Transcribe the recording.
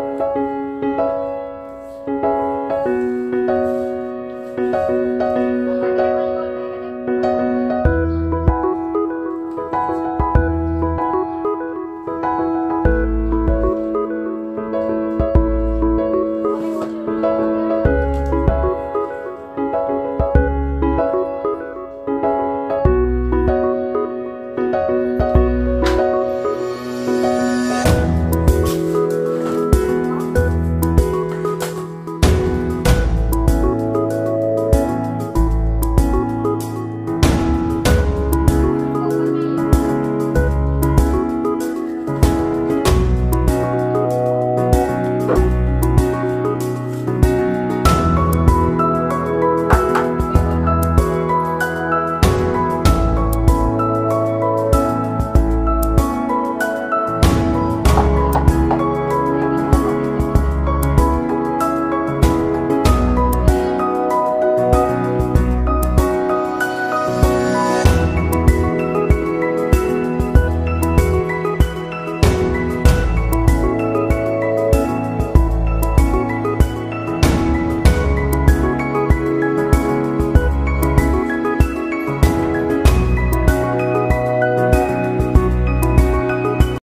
thank you Bye.